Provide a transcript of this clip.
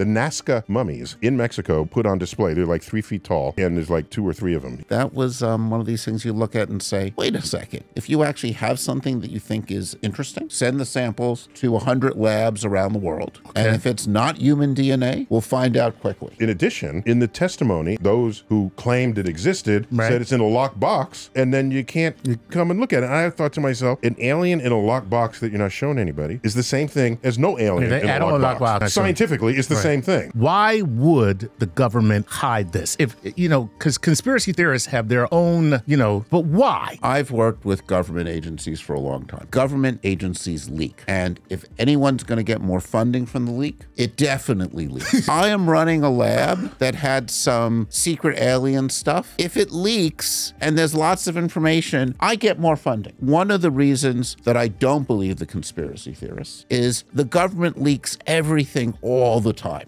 the Nazca mummies in Mexico put on display. They're like three feet tall, and there's like two or three of them. That was um, one of these things you look at and say, wait a second. If you actually have something that you think is interesting, send the samples to 100 labs around the world. And if it's not human DNA, we'll find out quickly. In addition, in the testimony, those who claimed it existed Right. said it's in a locked box, and then you can't come and look at it. And I thought to myself, an alien in a locked box that you're not showing anybody is the same thing as no alien Yeah, in I a don't locked box. box. Scientifically, it's the Right. Same thing. Why would the government hide this? If, you know, because conspiracy theorists have their own, you know, but why? I've worked with government agencies for a long time. Government agencies leak. And if anyone's going to get more funding from the leak, it definitely leaks. I am running a lab that had some secret alien stuff. If it leaks and there's lots of information, I get more funding. One of the reasons that I don't believe the conspiracy theorists is the government leaks everything all the time.